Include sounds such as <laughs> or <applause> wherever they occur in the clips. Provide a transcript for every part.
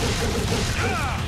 Yeah!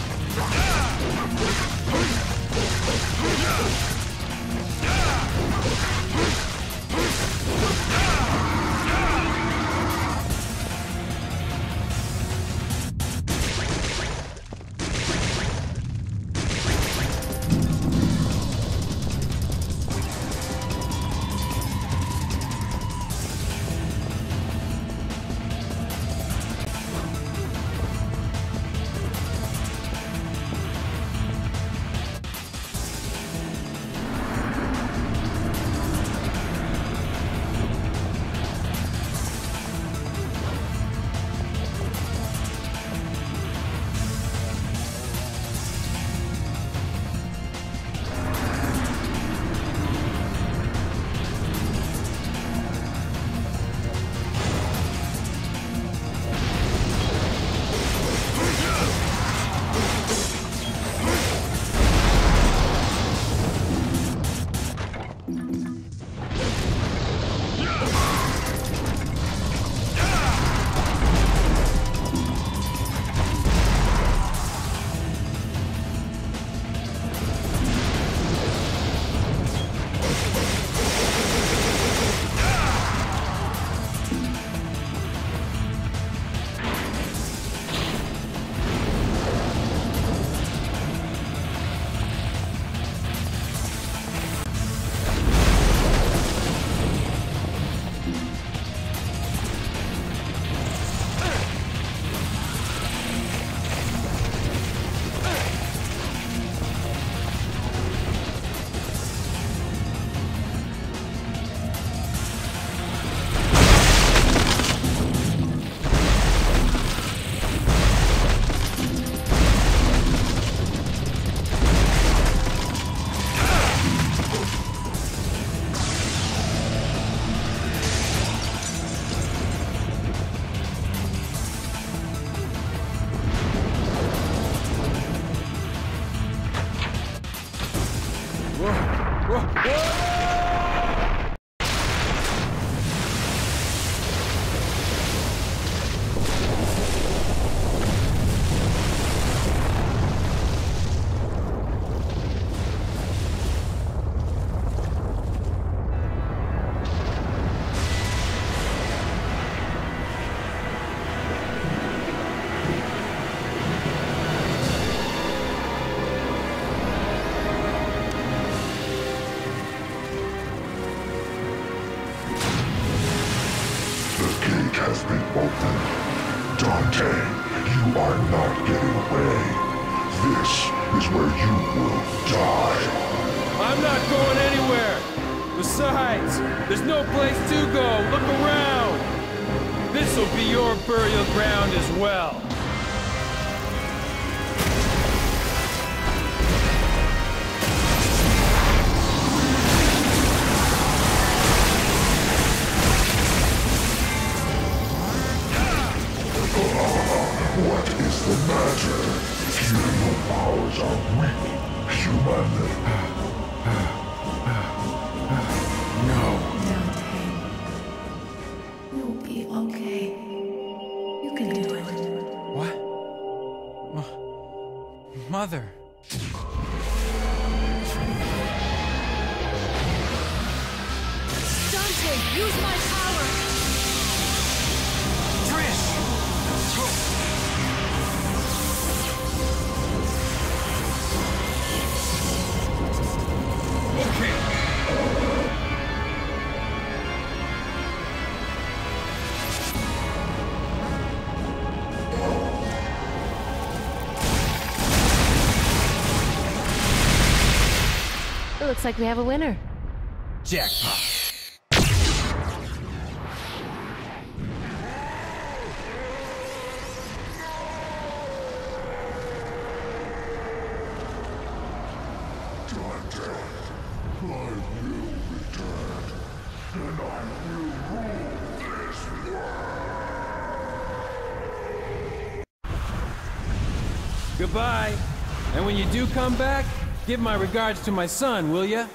Besides, there's no place to go. Look around! This'll be your burial ground as well. What is the matter? Your powers are weak, human. Mother. Looks like we have a winner. Jackpot. Dante, I will return, and I will rule this world. Goodbye. And when you do come back, give my regards to my son, will ya?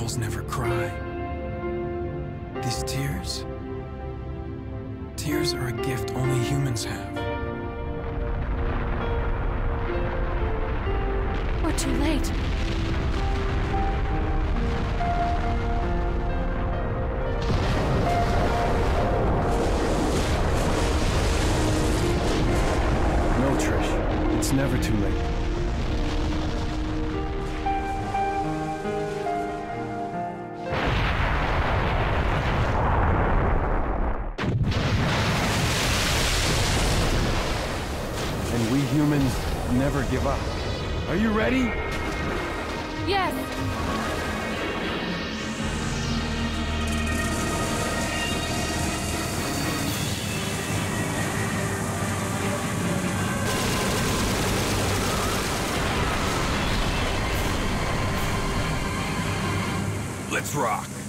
Devils never cry. These tears. Tears are a gift only humans have. We're too late. No, Trish. It's never too late. Give up. Are you ready? Yes! Let's rock!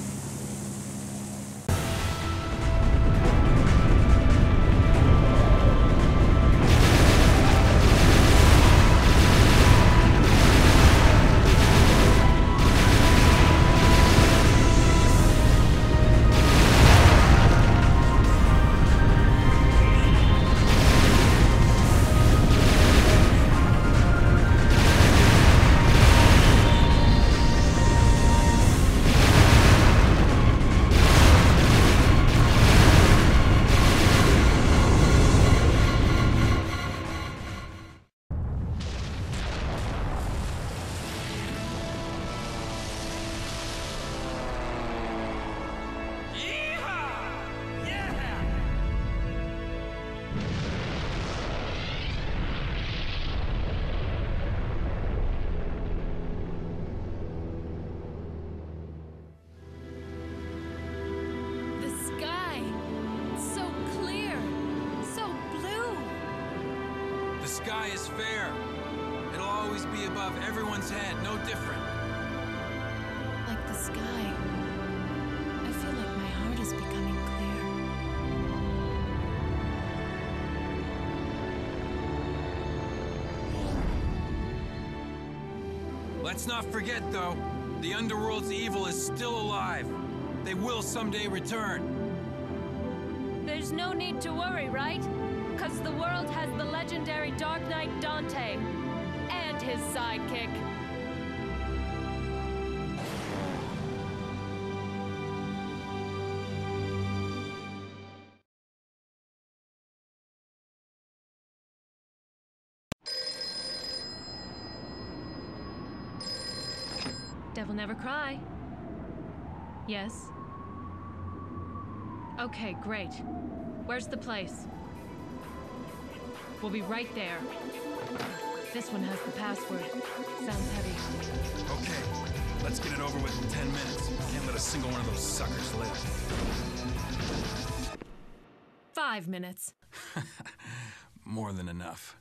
Let's not forget, though, the Underworld's evil is still alive. They will someday return. There's no need to worry, right? Because the world has the legendary Dark Knight Dante and his sidekick. Devil May Cry. Yes? Okay, great. Where's the place? We'll be right there. This one has the password. Sounds heavy. Okay, let's get it over with in 10 minutes. Can't let a single one of those suckers live. Five minutes. <laughs> More than enough.